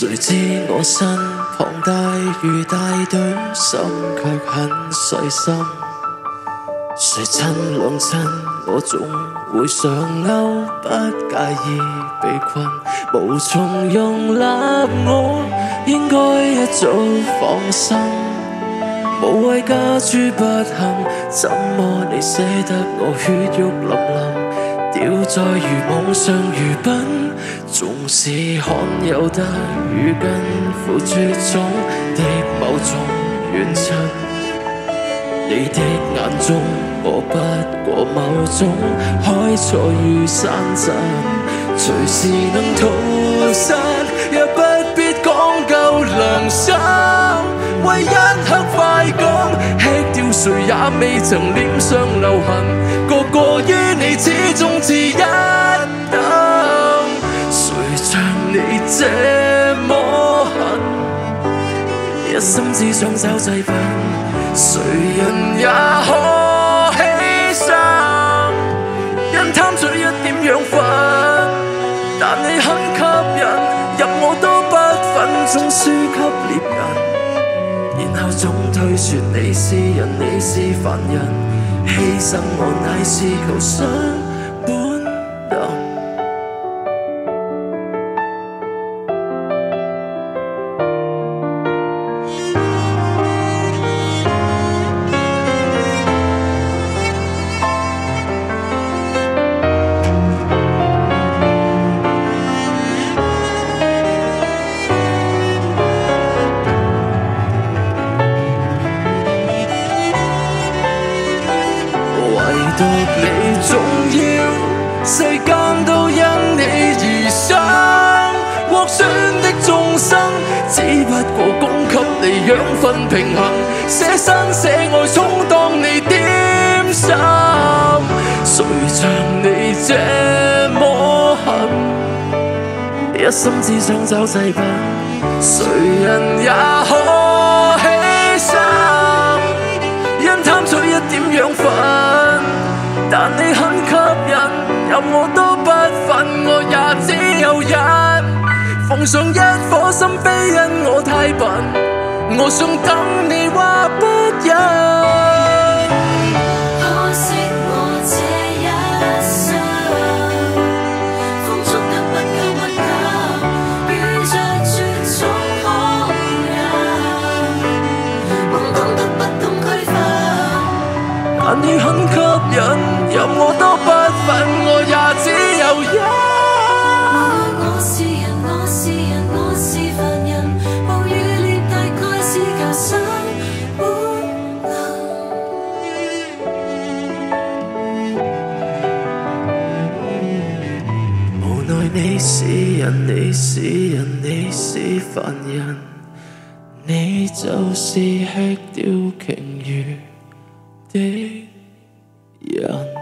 谁知我身 旁大如大队，心。却很细心。谁亲两亲，我总会上勾，不介意被困，无从容纳我，应该一早放心。无谓加诸不幸，怎么你舍得我血肉淋淋？掉在如网上如品，纵是罕有得如近乎绝种的某种缘亲。你的眼中，我不过某种海错如山珍，随时能逃散，也不必讲究良心，为一刻快感，吃掉谁也未曾脸上留痕，终只一等，谁像你这么狠，一心只想找祭品。谁人也可牺牲，因贪取一点养分。但你很吸引，任我都不忿，总输给猎人。然后总推说你是人，你是凡人，牺牲我乃是求生。重要，世间都因你而生。获选的众生，只不过供给你养分平衡。舍身舍爱充当你点心，谁像你这么狠？一心只想找祭品，谁人也可 奉上一颗心，非因我太笨，我想等你话不忍。但你很吸引，任我都不 是人，你是人，你是凡人，你就是吃掉鲸鱼。的人。